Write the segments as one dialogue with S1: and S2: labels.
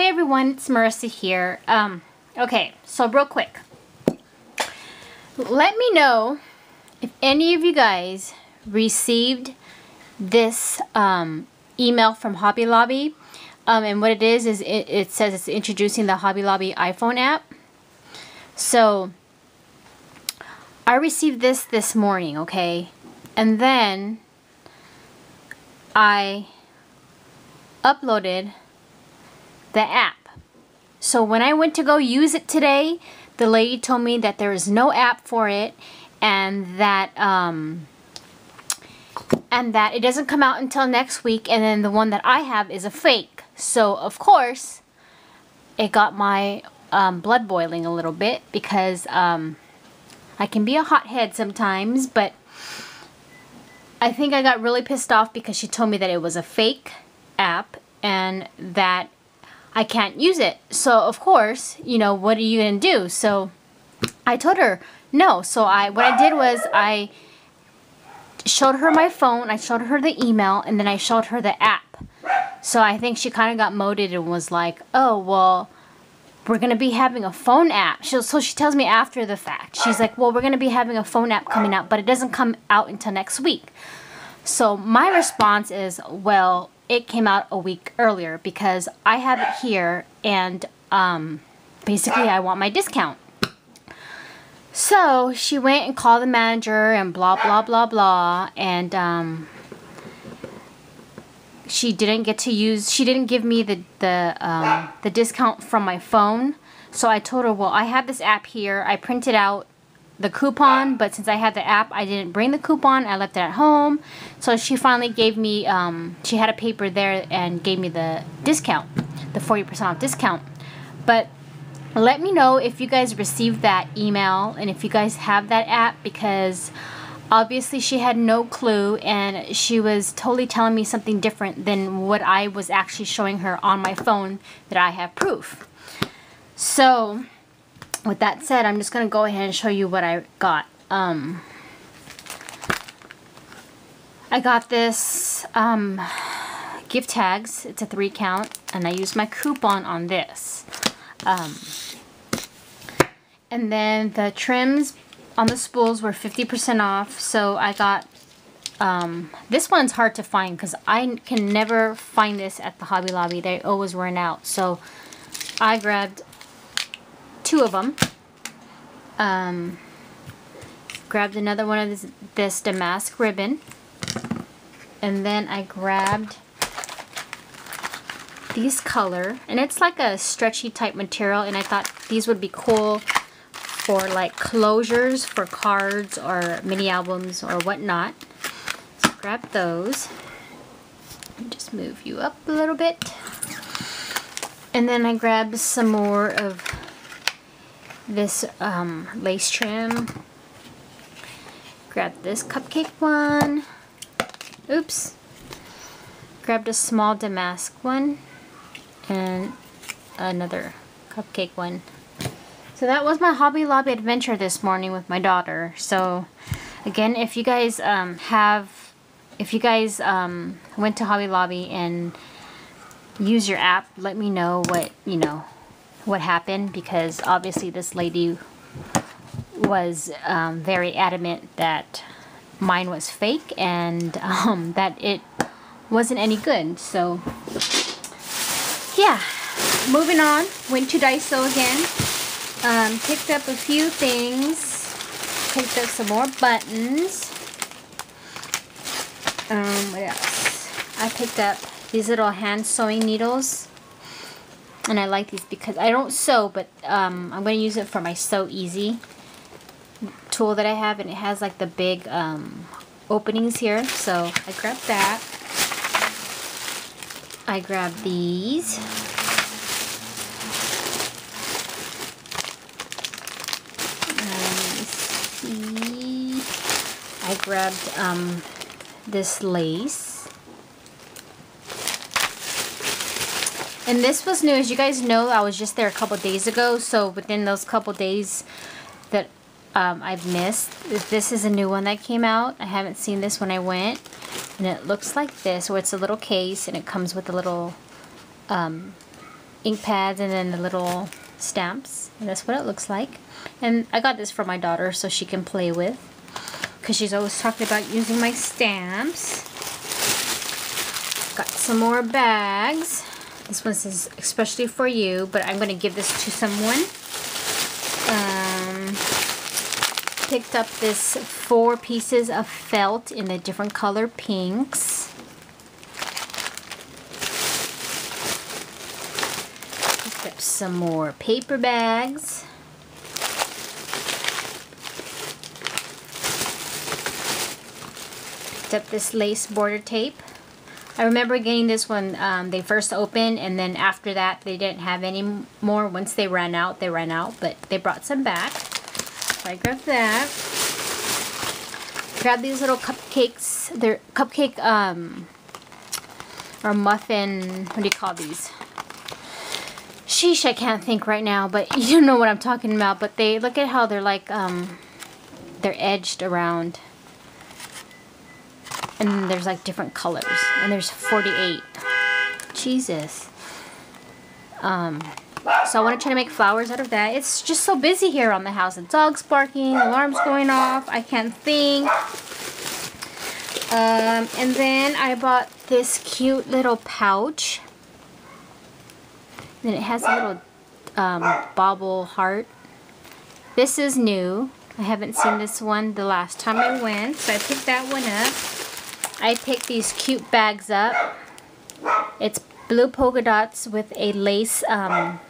S1: Hey everyone, it's Marissa here. Um, okay, so real quick. Let me know if any of you guys received this um, email from Hobby Lobby. Um, and what it is, is it, it says it's introducing the Hobby Lobby iPhone app. So, I received this this morning, okay? And then I uploaded the app. So when I went to go use it today, the lady told me that there is no app for it and that um, and that it doesn't come out until next week and then the one that I have is a fake. So of course it got my um, blood boiling a little bit because um, I can be a hothead sometimes but I think I got really pissed off because she told me that it was a fake app and that I can't use it. So of course, you know, what are you going to do? So I told her no. So I what I did was I showed her my phone, I showed her the email, and then I showed her the app. So I think she kind of got motivated and was like, "Oh, well, we're going to be having a phone app." She, so she tells me after the fact. She's like, "Well, we're going to be having a phone app coming out, but it doesn't come out until next week." So my response is, "Well, it came out a week earlier because I have it here and um, basically I want my discount. So she went and called the manager and blah blah blah blah and um, she didn't get to use she didn't give me the the um, the discount from my phone so I told her well I have this app here I printed out the coupon, but since I had the app, I didn't bring the coupon. I left it at home. So she finally gave me, um, she had a paper there and gave me the discount, the 40% off discount. But let me know if you guys received that email and if you guys have that app because obviously she had no clue and she was totally telling me something different than what I was actually showing her on my phone that I have proof. So, with that said, I'm just going to go ahead and show you what I got. Um, I got this um, gift tags. It's a three count, and I used my coupon on this. Um, and then the trims on the spools were 50% off, so I got um, this one's hard to find because I can never find this at the Hobby Lobby. They always run out. So I grabbed two of them. Um, grabbed another one of this, this damask ribbon. And then I grabbed these color. And it's like a stretchy type material. And I thought these would be cool for like closures for cards or mini albums or whatnot. So grab those. Just move you up a little bit. And then I grabbed some more of this um, lace trim. Grabbed this cupcake one. Oops. Grabbed a small damask one. And another cupcake one. So that was my Hobby Lobby adventure this morning with my daughter. So again, if you guys um, have, if you guys um, went to Hobby Lobby and use your app, let me know what, you know, what happened because obviously this lady was um, very adamant that mine was fake and um, that it wasn't any good. So, yeah. Moving on. Went to Daiso again. Um, picked up a few things. Picked up some more buttons. Um, what else? I picked up these little hand sewing needles. And I like these because I don't sew, but um, I'm going to use it for my Sew Easy tool that I have. And it has like the big um, openings here. So I grabbed that. I grabbed these. I grabbed um, this lace. And this was new. As you guys know, I was just there a couple days ago. So within those couple days that um, I've missed, this is a new one that came out. I haven't seen this when I went. And it looks like this, where it's a little case and it comes with a little um, ink pads and then the little stamps. And that's what it looks like. And I got this for my daughter so she can play with. Because she's always talking about using my stamps. Got some more bags. This one says especially for you, but I'm going to give this to someone. Um, picked up this four pieces of felt in the different color pinks. Picked up some more paper bags. Picked up this lace border tape. I remember getting this when um, they first opened and then after that they didn't have any more. Once they ran out, they ran out, but they brought some back. So I grabbed that. Grab these little cupcakes. They're cupcake um, or muffin, what do you call these? Sheesh, I can't think right now, but you know what I'm talking about. But they, look at how they're like, um, they're edged around and there's like different colors. And there's 48 Jesus. Um so I want to try to make flowers out of that. It's just so busy here on the house. The dog's barking alarms going off. I can't think. Um, and then I bought this cute little pouch. And it has a little um, bobble heart. This is new. I haven't seen this one the last time I went so I picked that one up I picked these cute bags up. It's blue polka dots with a lace um,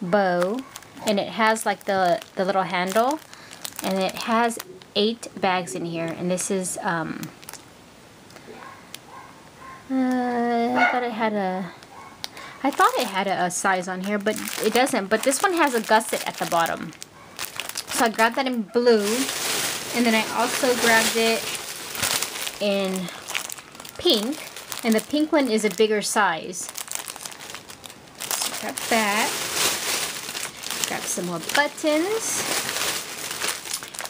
S1: bow. And it has like the, the little handle. And it has eight bags in here. And this is, um, uh, I thought it had a, I thought it had a, a size on here, but it doesn't. But this one has a gusset at the bottom. So I grabbed that in blue. And then I also grabbed it in pink. And the pink one is a bigger size. Grab that. Grab some more buttons.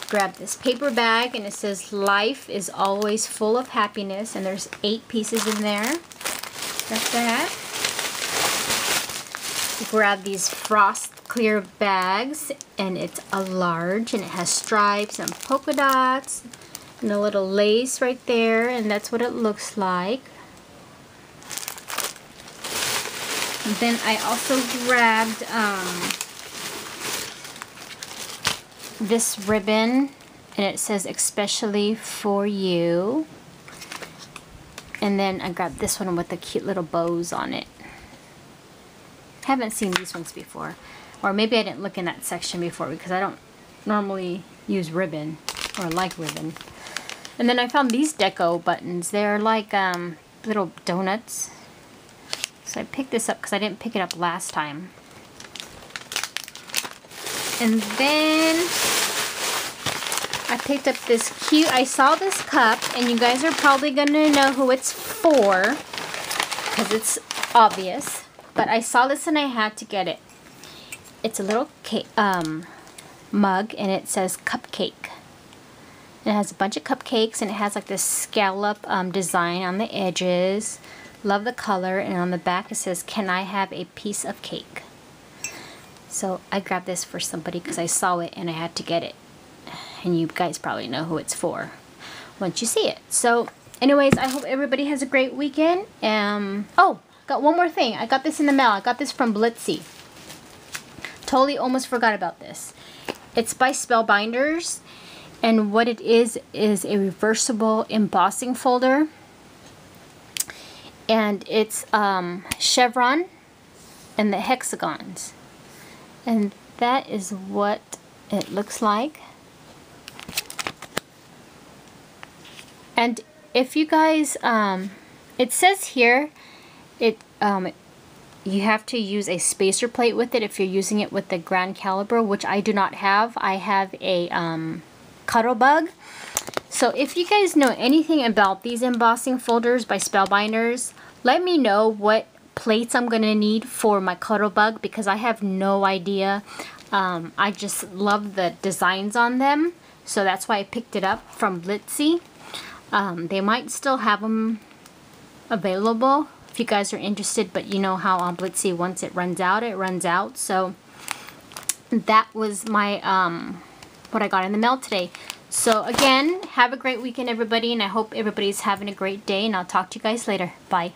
S1: Grab this paper bag and it says life is always full of happiness and there's eight pieces in there. Grab that. Grab these frost clear bags and it's a large and it has stripes and polka dots and a little lace right there and that's what it looks like. And then I also grabbed um, this ribbon and it says especially for you. And then I grabbed this one with the cute little bows on it. Haven't seen these ones before. Or maybe I didn't look in that section before because I don't normally use ribbon or like ribbon and then I found these deco buttons. They're like um, little donuts. So I picked this up because I didn't pick it up last time. And then I picked up this cute, I saw this cup and you guys are probably going to know who it's for because it's obvious. But I saw this and I had to get it. It's a little um, mug and it says cupcake. It has a bunch of cupcakes and it has like this scallop um, design on the edges. Love the color and on the back it says, can I have a piece of cake? So I grabbed this for somebody because I saw it and I had to get it. And you guys probably know who it's for once you see it. So anyways, I hope everybody has a great weekend. Um, oh, got one more thing. I got this in the mail. I got this from Blitsy. Totally almost forgot about this. It's by Spellbinders and what it is is a reversible embossing folder. And it's um, chevron and the hexagons. And that is what it looks like. And if you guys um, it says here it um, you have to use a spacer plate with it if you're using it with the Grand Calibur which I do not have. I have a um, Cuttlebug. So if you guys know anything about these embossing folders by Spellbinders, let me know what plates I'm going to need for my Cuttlebug because I have no idea. Um, I just love the designs on them. So that's why I picked it up from Blitsy. Um, they might still have them available. if you guys are interested. But you know how on Blitsy, once it runs out, it runs out. So that was my, um, what I got in the mail today. So again, have a great weekend, everybody. And I hope everybody's having a great day. And I'll talk to you guys later. Bye.